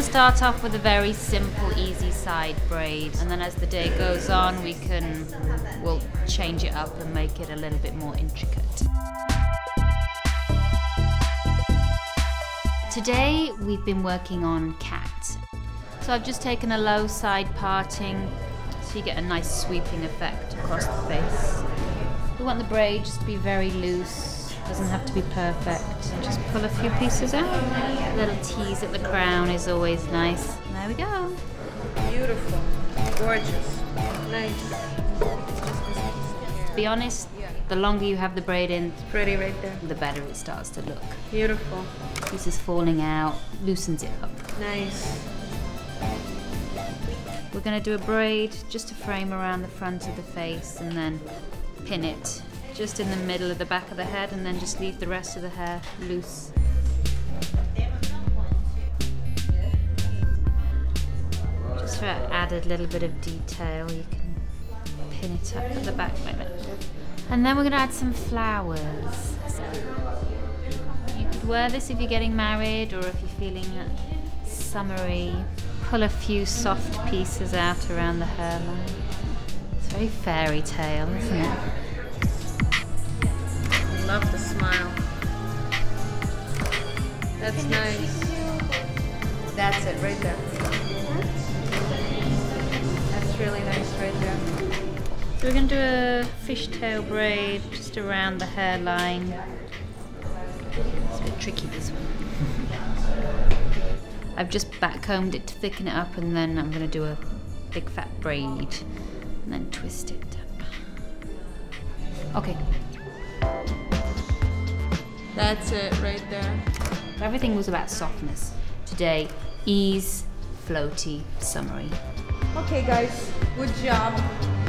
gonna start off with a very simple, easy side braid, and then as the day goes on, we can, we'll change it up and make it a little bit more intricate. Today, we've been working on cat. So I've just taken a low side parting, so you get a nice sweeping effect across the face. We want the braid just to be very loose, doesn't have to be perfect. Just pull a few pieces out. A little tease at the crown is always nice. There we go. Beautiful. Gorgeous. Nice. To be honest, the longer you have the braid in, It's pretty right there. the better it starts to look. Beautiful. Pieces falling out, loosens it up. Nice. We're gonna do a braid just to frame around the front of the face and then pin it just in the middle of the back of the head and then just leave the rest of the hair loose. Just for added little bit of detail, you can pin it up at the back like that. And then we're gonna add some flowers. You could wear this if you're getting married or if you're feeling summery. Pull a few soft pieces out around the hairline. It's very fairy tale, isn't it? That's nice. That's it right there. That's really nice right there. So we're going to do a fishtail braid just around the hairline. It's a bit tricky this one. I've just backcombed it to thicken it up and then I'm going to do a big fat braid and then twist it up. Okay, That's it right there. Everything was about softness. Today, ease, floaty, summery. Okay, guys. Good job.